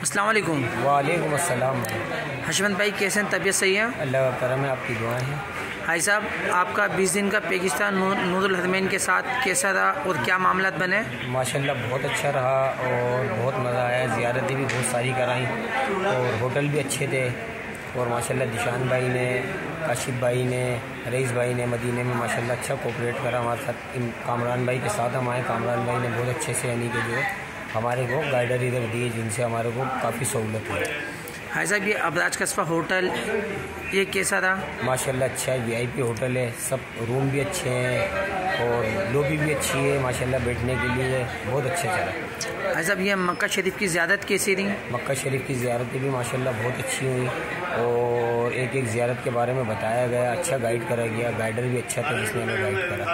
अस्सलाम वालेकुम वालेकुम अस्सलाम। हशमत भाई कैसे हैं? तबीयत सही है? अल्लाह का करम है आपकी दुआएँ हैं? भाई साहब आपका 20 दिन का पाकिस्तान नूरुल हरमैन के साथ कैसा रहा और क्या मामला बने? माशाल्लाह बहुत अच्छा रहा और बहुत मज़ा आया। ज़ियारतें भी बहुत सारी कराई और होटल भी अच्छे थे। और माशाल्लाह दिशान भाई ने काशिफ भाई ने रईस भाई ने मदीने में माशाल्लाह अच्छा कोऑपरेट करा। हमारे साथ कामरान भाई के साथ हम आए। कामरान भाई ने बहुत अच्छे से यानी कि जो हमारे को गाइडर इधर दिए जिनसे हमारे को काफ़ी सहूलत हुई। भाई साहब ये अबराज कस्बा होटल ये कैसा रहा माशाल्लाह अच्छा है वीआईपी होटल है सब रूम भी अच्छे हैं और लोबी भी अच्छी है माशाल्लाह बैठने के लिए बहुत अच्छा चला भाई साहब ये मक्का शरीफ की ज़्यादत कैसी रही? मक्का शरीफ की ज़्यारतें भी माशाल्लाह बहुत अच्छी हुई और एक एक ज़्यारत के बारे में बताया गया अच्छा गाइड करा गया गाइडर भी अच्छा था जिसने हमें गाइड करा।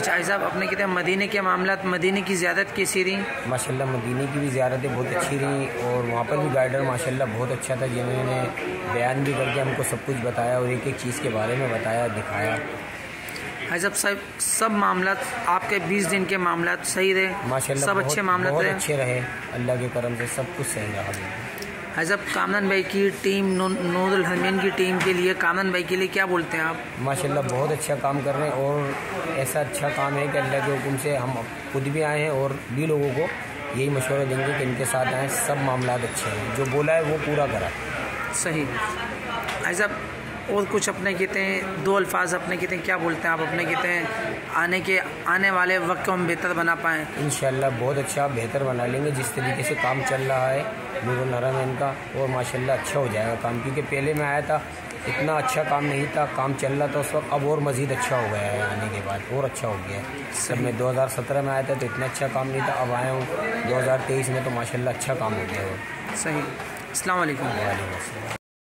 अच्छा भाई साहब अपने कहते हैं मदीने के मामला मदीने की ज़्यादत कैसी रही? माशाल्लाह मदीने की भी ज़्यारतें बहुत अच्छी रही और वहाँ पर भी गाइडर माशाल्लाह बहुत अच्छा था जिन्होंने बयान भी करके हमको सब कुछ बताया और एक एक चीज़ के बारे में बताया दिखाया। भाई साहब सब सब मामला आपके 20 दिन के मामला सही रहे माशाल्लाह सब अच्छे मामला अच्छे रहे। अल्लाह के करम से सब कुछ सही रहा। भाई साहब कामन भाई की टीम नूरुल हरमैन की टीम के लिए कामन भाई के लिए क्या बोलते हैं आप? माशाल्लाह बहुत अच्छा काम कर रहे हैं और ऐसा अच्छा काम है कि अल्लाह के हुक्म से हम खुद भी आए हैं और भी लोगों को यही मशवरा देंगे कि इनके साथ आए सब मामला अच्छे हैं। जो बोला है वो पूरा करा। सही। हजब साहब और कुछ अपने कहते हैं दो अल्फाज अपने कहते हैं क्या बोलते हैं आप अपने कहते हैं? आने के आने वाले वक्त को हम बेहतर बना पाएँ। इन बहुत अच्छा बेहतर बना लेंगे। जिस तरीके से काम चल रहा है नूर नरम इनका और माशाल्लाह अच्छा हो जाएगा काम। क्योंकि पहले मैं आया था इतना अच्छा काम नहीं था काम चल रहा था उस वक्त। अब और मज़ीद अच्छा हो गया है आने के बाद और अच्छा हो गया है। सब मैं 2017 में आया था तो इतना अच्छा काम नहीं था। अब आया हूँ 2023 में तो माशाल्लाह अच्छा काम हो गया है। सही। अस्सलाम वालेकुम।